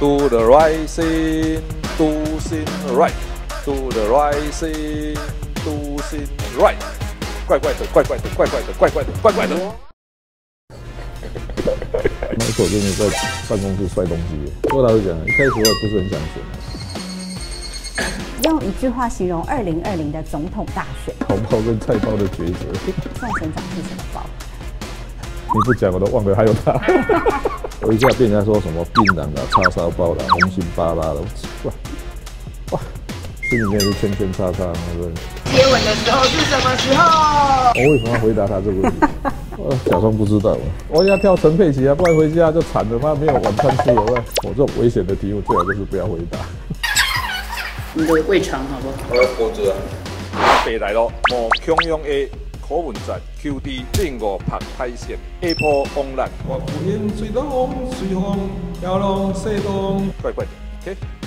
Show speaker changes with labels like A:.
A: Do the right thing, do thing right. Do the right thing, do thing right. 怪怪的，怪怪的，怪怪的，怪怪的，怪怪的。
B: 那时候真的在办公室摔东西。不过老实讲，一开始我也不是很想选。
C: 用一句话形容二零二零的总统大选，
B: 草包跟菜包的抉择。
C: 宋省长是什么包？
B: 你不讲我都忘了还有他。我一下被人家说什么槟榔啦、叉烧包啦、红心巴拉的，哇哇，心里面是圈圈叉叉，是不是？
D: 接吻的时候是什么时候？
B: 我为什么要回答他这个问题？我假装不知道。我要跳陈佩琪啊，不然回家就惨了，妈没有晚餐吃了。我这种危险的题目最好就是不要回答。
D: 你的胃肠好不好？
A: 我要脖子啊。北来咯，莫强用 A。可文哲 QD 正午拍海线。下坡风浪，我不言随东随风，飘浪西东，乖乖的，OK。